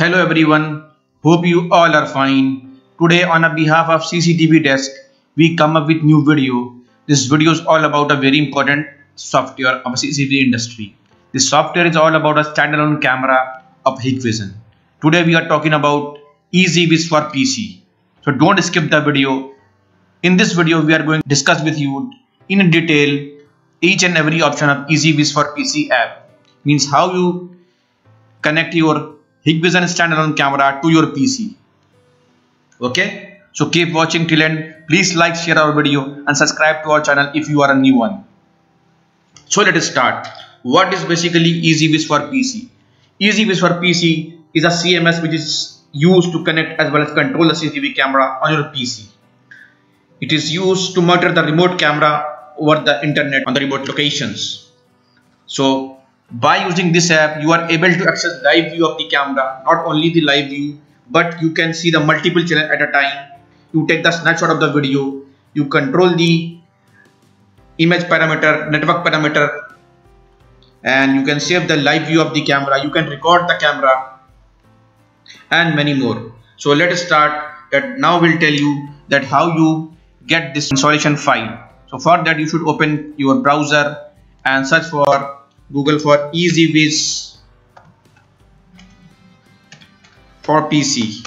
Hello everyone, hope you all are fine. Today on behalf of CCTV desk, we come up with new video. This video is all about a very important software of CCTV industry. This software is all about a standalone camera of Hikvision. Today we are talking about EZVIZ for PC. So don't skip the video. In this video we are going to discuss with you in detail each and every option of EZVIZ for PC app. Means how you connect your Hikvision standalone camera to your PC. Okay, so keep watching till end. Please like, share our video and subscribe to our channel if you are a new one. So let us start. What is basically EZVIZ for PC? EZVIZ for PC is a CMS which is used to connect as well as control the CCTV camera on your PC. It is used to monitor the remote camera over the internet on the remote locations. So by using this app you are able to access live view of the camera not only the live view but you can see the multiple channel at a time. You take the snapshot of the video you control the image parameter network parameter and you can save the live view of the camera. You can record the camera and many more. So let us start. That now we'll tell you that how you get this installation file. So for that you should open your browser and search for Google for EZVIZ for PC.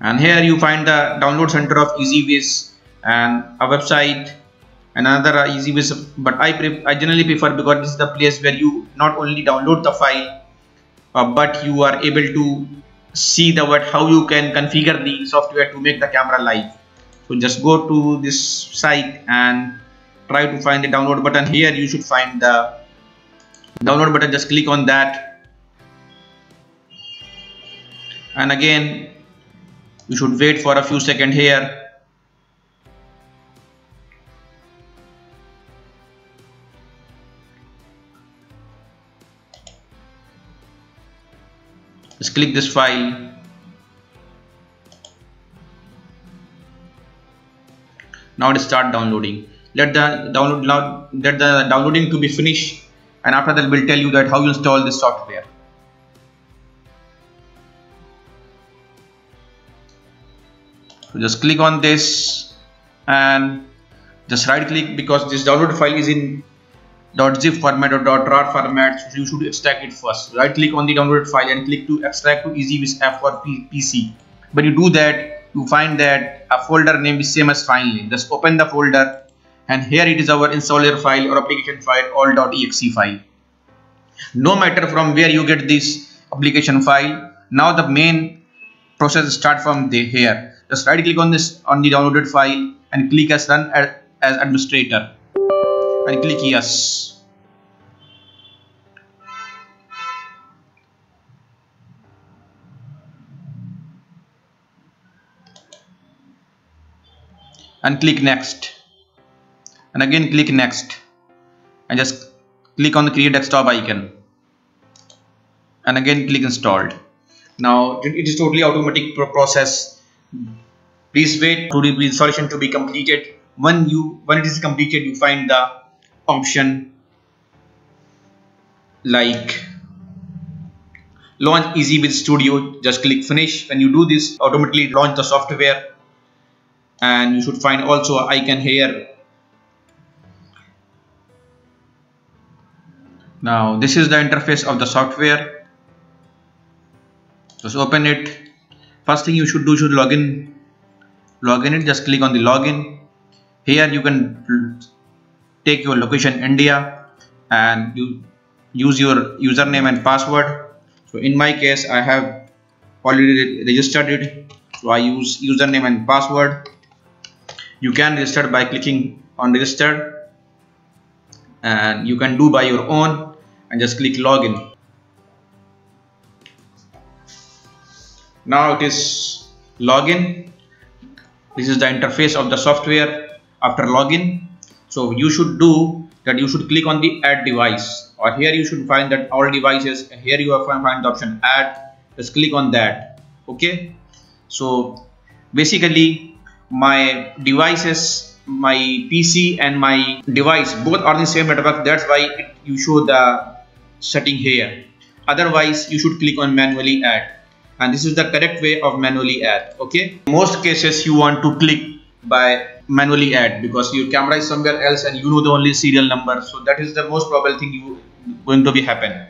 And here you find the download center of EZVIZ and a website another EZVIZ but I, I generally prefer because this is the place where you not only download the file uh, but you are able to see the what how you can configure the software to make the camera live so just go to this site and try to find the download button. Here you should find the download button. Just click on that. And again you should wait for a few seconds here. Just click this file now it start downloading. Let the download let the downloading to be finished and after that we'll tell you that how you install this software. So just click on this and just right click because this download file is in .zip format or .rar format so you should extract it first. Right click on the downloaded file and click to extract to EZVIZ app for PC when you do that you find that a folder name is same as file name. Just open the folder and here it is our installer file or application file all.exe file. No matter from where you get this application file now the main process start from the here. Just right click on this on the downloaded file and click as run uh, as, as administrator. And click yes and click next. And again click next. And just click on the create desktop icon. And again click installed. Now it is totally automatic process. Please wait. To the installation to be completed. When you when it is completed you find the option like launch EZVIZ studio. Just click finish. When you do this automatically launch the software and you should find also icon here. Now this is the interface of the software. Just open it. First thing you should do should log in. Log in it. Just click on the login. Here you can take your location India and you use your username and password. So in my case I have already registered it. So I use username and password you can register by clicking on register and you can do by your own and just click login. Now it is login. This is the interface of the software after login. So you should do that. You should click on the add device. Or here you should find that all devices here you have find the option add. Just click on that. Okay? So basically my devices my PC and my device both are the same network. That's why it, you show the setting here. Otherwise you should click on manually add. And this is the correct way of manually add okay? Most cases you want to click by manually add because your camera is somewhere else and you know the only serial number. So that is the most probable thing you going to be happen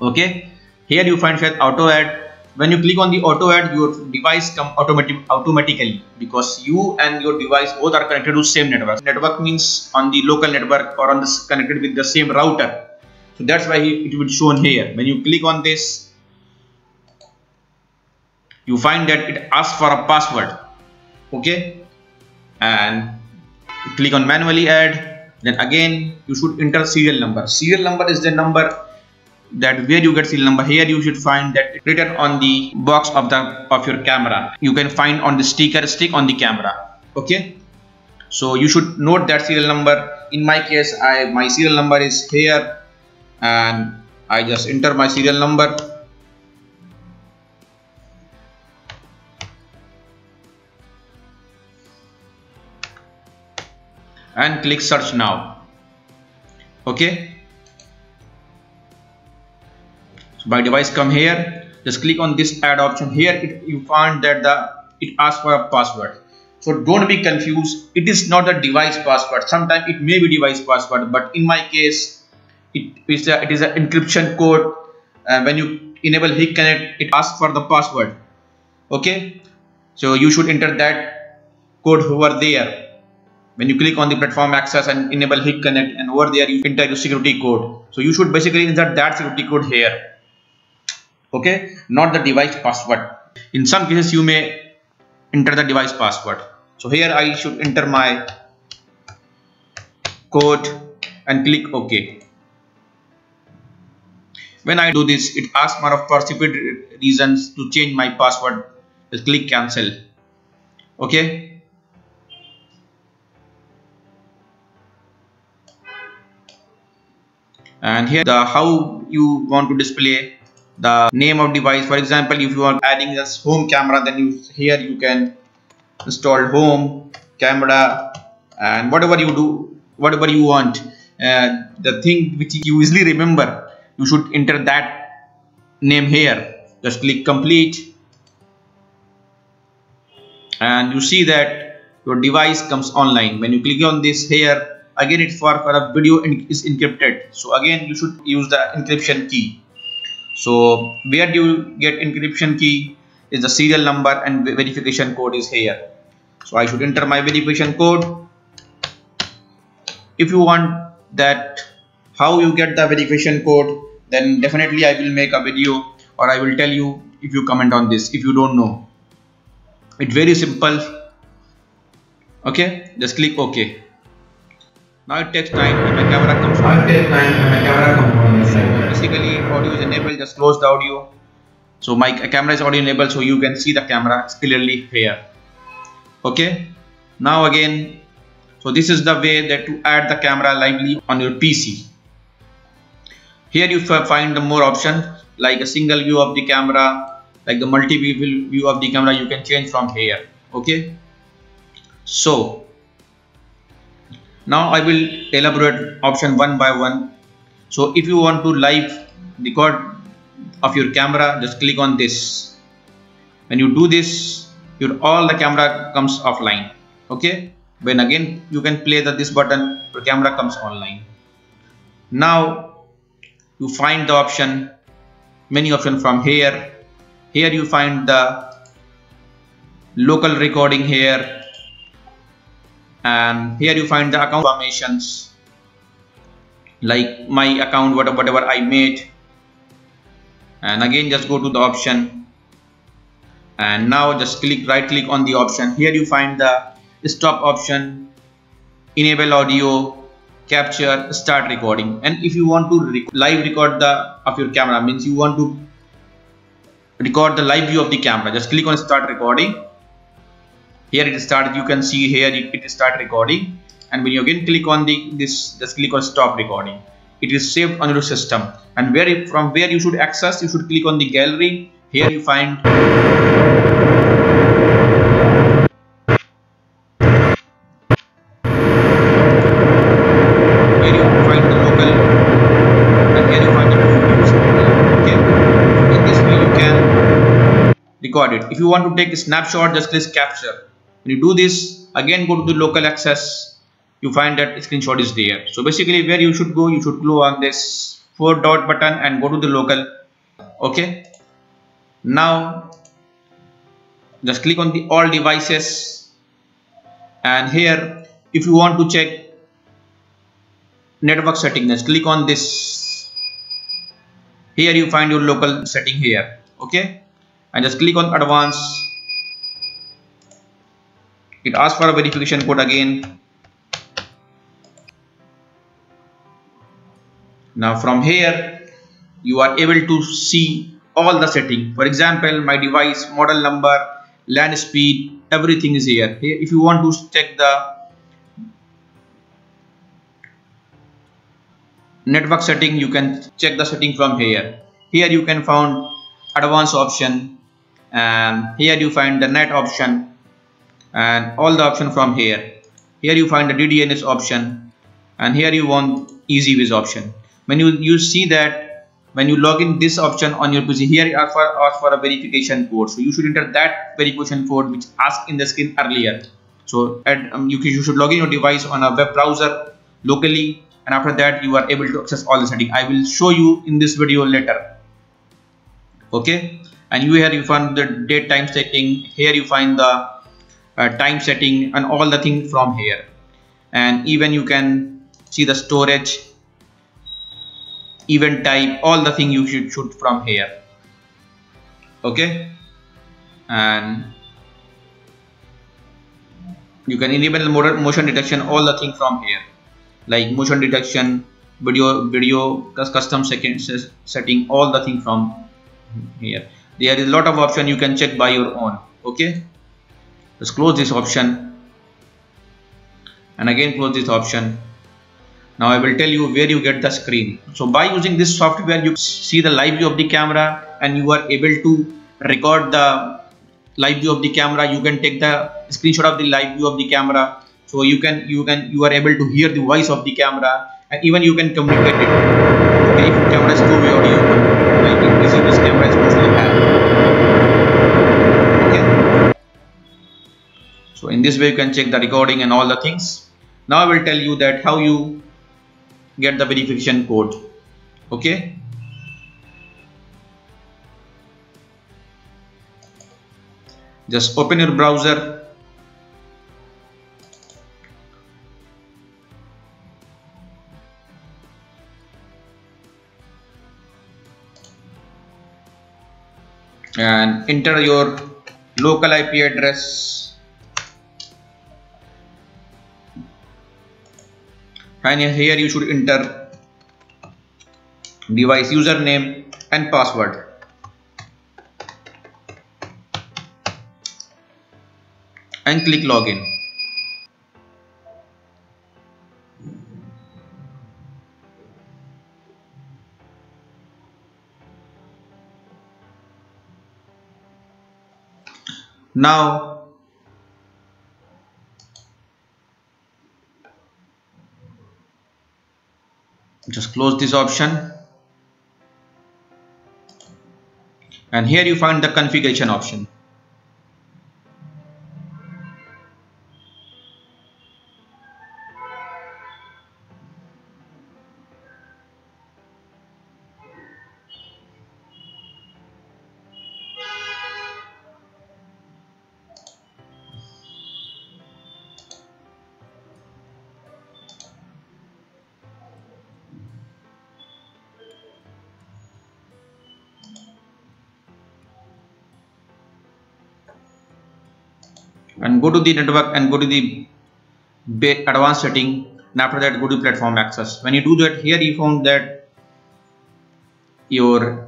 okay? Here you find that auto add when you click on the auto add your device come automatic automatically because you and your device both are connected to same network. Network means on the local network or on this connected with the same router. So that's why it will shown here. When you click on this you find that it asks for a password. Okay? And click on manually add. Then again you should enter serial number. Serial number is the number that where you get serial number here you should find that written on the box of the of your camera. You can find on the sticker stick on the camera okay? So you should note that serial number. In my case i my serial number is here and i just enter my serial number. And click search now okay my device come here just click on this add option. Here it, you find that the it asks for a password. So don't be confused. It is not a device password. Sometimes it may be device password but in my case it is a, it is an encryption code. When you enable Hik-Connect it asks for the password. Okay? So you should enter that code over there. When you click on the platform access and enable Hik-Connect and over there you enter your security code. So you should basically insert that security code here okay? Not the device password. In some cases you may enter the device password. So here I should enter my code and click OK. When I do this it asks more of specific reasons to change my password. Just click cancel. Okay? And here the how you want to display the name of device. For example if you are adding this home camera then you here you can install home camera and whatever you do whatever you want uh, the thing which you easily remember you should enter that name here. Just click complete. And you see that your device comes online. When you click on this here again it's for, for a video is encrypted. So again you should use the encryption key so where do you get encryption key? Is the serial number and verification code is here. So I should enter my verification code. If you want that how you get the verification code then definitely I will make a video or I will tell you if you comment on this if you don't know. It's very simple. Okay? Just click ok. Now it takes time when my camera comes on. It takes time when my camera comes on. Basically audio is enabled, just close the audio. So my camera is audio enabled so you can see the camera clearly here. Okay. Now again, so this is the way that to add the camera lively on your PC. Here you find the more option like a single view of the camera, like the multi-view view of the camera you can change from here. Okay. So now I will elaborate option one by one so if you want to live record of your camera just click on this. When you do this your all the camera comes offline. Okay? When again you can play the this button your camera comes online. Now you find the option many option from here. Here you find the local recording here. And here you find the account informations like my account whatever, I made. And again just go to the option. And now just click right click on the option. Here you find the stop option. Enable audio. Capture start recording. And if you want to rec live record the of your camera means you want to record the live view of the camera just click on start recording. Here it started. You can see here it start recording and when you again click on the this just click on stop recording. It is saved on your system. And where from where you should access you should click on the gallery. Here you find record it. If you want to take a snapshot just click capture. When you do this again go to the local access you find that screenshot is there. So basically where you should go you should go on this four dot button and go to the local. Okay? Now just click on the all devices. And here if you want to check network setting just click on this. Here you find your local setting here. Okay? And just click on advanced. It asks for a verification code again now from here you are able to see all the setting. For example my device model number LAN speed everything is here. If you want to check the network setting you can check the setting from here. Here you can find advanced option and here you find the net option and all the option from here. Here you find the DDNS option and here you want easy EZVIZ option when you you see that when you log in this option on your PC here ask for ask for a verification code. So you should enter that verification code which asked in the screen earlier. So at, um, you, you should log in your device on a web browser locally and after that you are able to access all the setting. I will show you in this video later. Okay? And you here you find the date time setting. Here you find the uh, time setting and all the things from here. And even you can see the storage event type all the thing you should shoot from here. Okay? And you can enable motion detection all the thing from here. Like motion detection video video custom seconds setting all the thing from here. There is a lot of option you can check by your own. Okay? Let's close this option. And again close this option now I will tell you where you get the screen. So by using this software you see the live view of the camera and you are able to record the live view of the camera. You can take the screenshot of the live view of the camera. So you can you can you are able to hear the voice of the camera and even you can communicate it. Okay if camera is two way audio like this is this camera is have okay. So in this way you can check the recording and all the things. Now i will tell you that how you get the verification code. Okay? Just open your browser. And enter your local IP address and here you should enter device username and password. And click login. Now just close this option. And here you find the configuration option and go to the network and go to the advanced setting. And after that go to platform access. When you do that here you found that your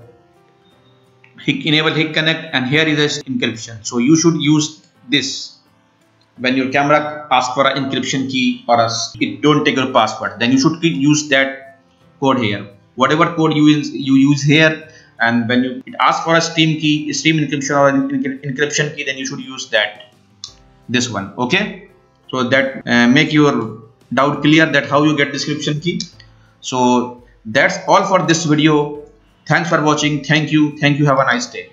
HIC enable Hik-Connect and here is encryption. So you should use this. When your camera asks for an encryption key or a, it don't take your password. Then you should use that code here. Whatever code you use you use here and when you it asks for a stream key stream encryption or encryption key then you should use that this one okay? So that uh, make your doubt clear that how you get description key. So that's all for this video. Thanks for watching. Thank you. Thank you. Have a nice day